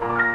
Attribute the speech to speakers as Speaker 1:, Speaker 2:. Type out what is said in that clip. Speaker 1: Bye.